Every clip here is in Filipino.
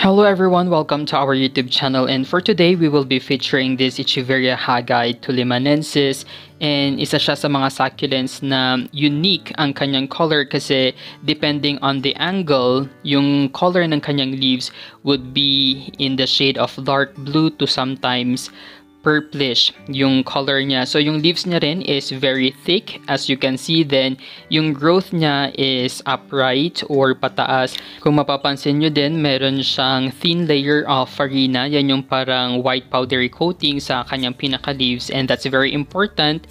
Hello everyone, welcome to our YouTube channel. And for today we will be featuring this Echeveria Haggai tulimanensis. And isa siya sa mga succulents na unique ang kanyang color kasi depending on the angle, yung color ng kanyang leaves would be in the shade of dark blue to sometimes purplish yung color niya. So yung leaves niya rin is very thick as you can see then yung growth niya is upright or pataas. Kung mapapansin nyo din meron siyang thin layer of farina. Yan yung parang white powdery coating sa kanyang pinaka leaves and that's very important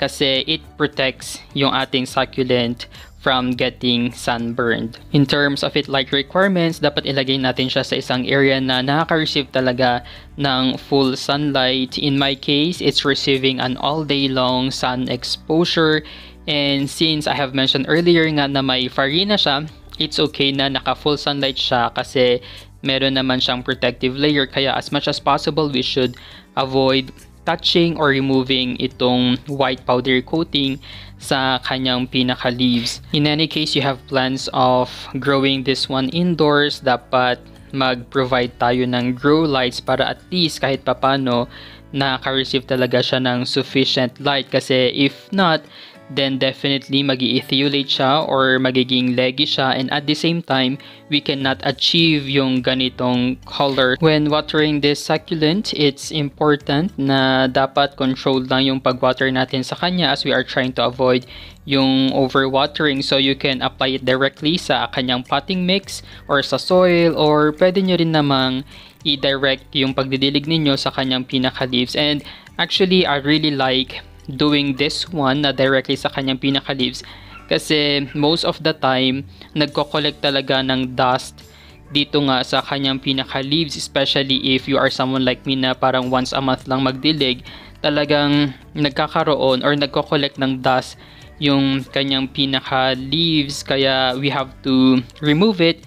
kasi it protects yung ating succulent from getting sunburned. In terms of it light requirements, dapat ilagay natin siya sa isang area na nakaka-receive talaga ng full sunlight. In my case, it's receiving an all-day long sun exposure and since I have mentioned earlier nga na may farina siya, it's okay na naka-full sunlight siya kasi meron naman siyang protective layer kaya as much as possible we should avoid touching or removing itong white powder coating sa kanyang pinaka leaves. In any case, you have plans of growing this one indoors, dapat mag-provide tayo ng grow lights para at least kahit papano nakaka-receive talaga siya ng sufficient light kasi if not, then definitely mag ethiolate siya or magiging leggy siya. And at the same time, we cannot achieve yung ganitong color. When watering this succulent, it's important na dapat controlled lang yung pagwater natin sa kanya as we are trying to avoid yung overwatering. So you can apply it directly sa kanyang potting mix or sa soil or pwede nyo rin namang i-direct yung pagdidilig ninyo sa kanyang pinaka leaves and actually I really like doing this one na directly sa kanyang pinaka-leaves. Kasi most of the time nagko-collect talaga ng dust dito nga sa kanyang pinaka-leaves especially if you are someone like me na parang once a month lang magdilig talagang nagkakaroon or nagko-collect ng dust yung kanyang pinaka-leaves. Kaya we have to remove it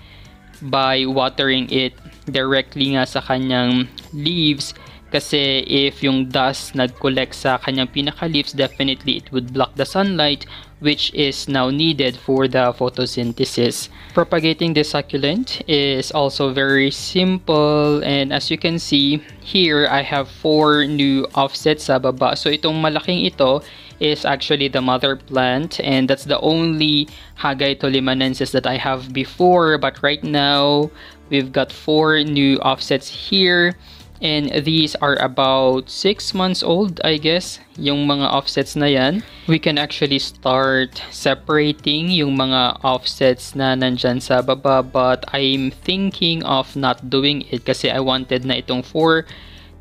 by watering it directly nga sa kanyang leaves kasi if yung dust nag-collect sa kanyang pinaka-leaves, definitely it would block the sunlight which is now needed for the photosynthesis. Propagating this succulent is also very simple and as you can see, here I have four new offsets sa baba. So itong malaking ito is actually the mother plant and that's the only Haggai tolimanensis that I have before but right now we've got four new offsets here And these are about 6 months old, I guess, yung mga offsets na yan. We can actually start separating yung mga offsets na nandyan sa baba. But I'm thinking of not doing it kasi I wanted na itong 4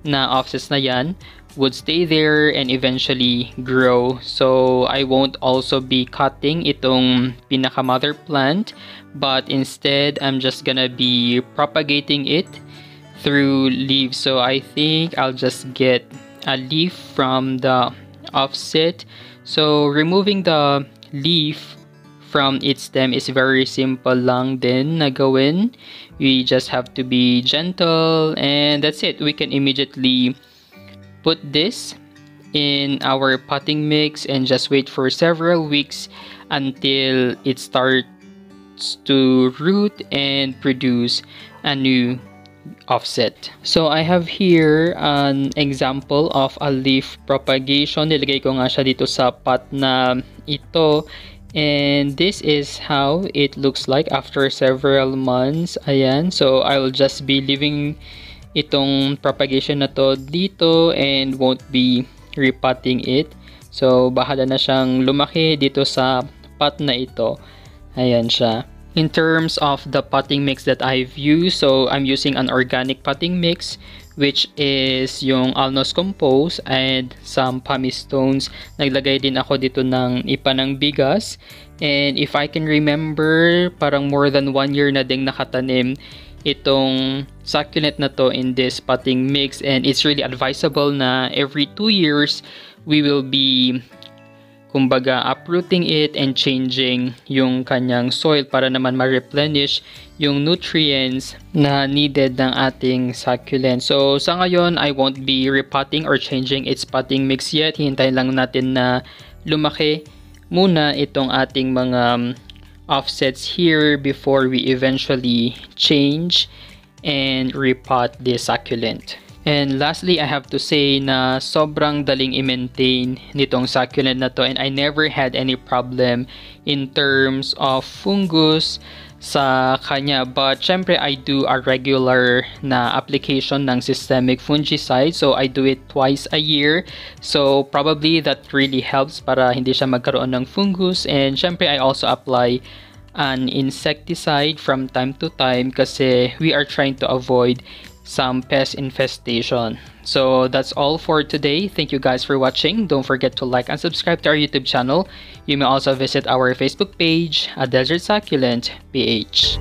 na offsets na yan would stay there and eventually grow. So I won't also be cutting itong pinaka mother plant but instead I'm just gonna be propagating it through leaves so I think I'll just get a leaf from the offset. So removing the leaf from its stem is very simple lang din na gawin. We just have to be gentle and that's it. We can immediately put this in our potting mix and just wait for several weeks until it starts to root and produce a new offset. So I have here an example of a leaf propagation. Nilagay ko nga siya dito sa pot na ito. And this is how it looks like after several months. Ayan. So I will just be leaving itong propagation na to dito and won't be repotting it. So bahala na siyang lumaki dito sa pot na ito. Ayan siya. In terms of the potting mix that I've used, so I'm using an organic potting mix which is yung Alnos Compose and some pumice stones. Naglagay din ako dito ng ipa ng bigas. And if I can remember, parang more than one year na ding nakatanim itong succulent na to in this potting mix. And it's really advisable na every two years, we will be kumbaga uprooting it and changing yung kanyang soil para naman ma-replenish yung nutrients na needed ng ating succulent. So sa ngayon, I won't be repotting or changing its potting mix yet. Hintayin lang natin na lumaki muna itong ating mga um, offsets here before we eventually change and repot this succulent. And lastly, I have to say na sobrang daling i-maintain nitong succulent na to and I never had any problem in terms of fungus sa kanya. But syempre, I do a regular na application ng systemic fungicide. So, I do it twice a year. So, probably that really helps para hindi siya magkaroon ng fungus. And syempre, I also apply an insecticide from time to time kasi we are trying to avoid some pest infestation. So that's all for today. Thank you guys for watching. Don't forget to like and subscribe to our YouTube channel. You may also visit our Facebook page, A Desert Succulent PH.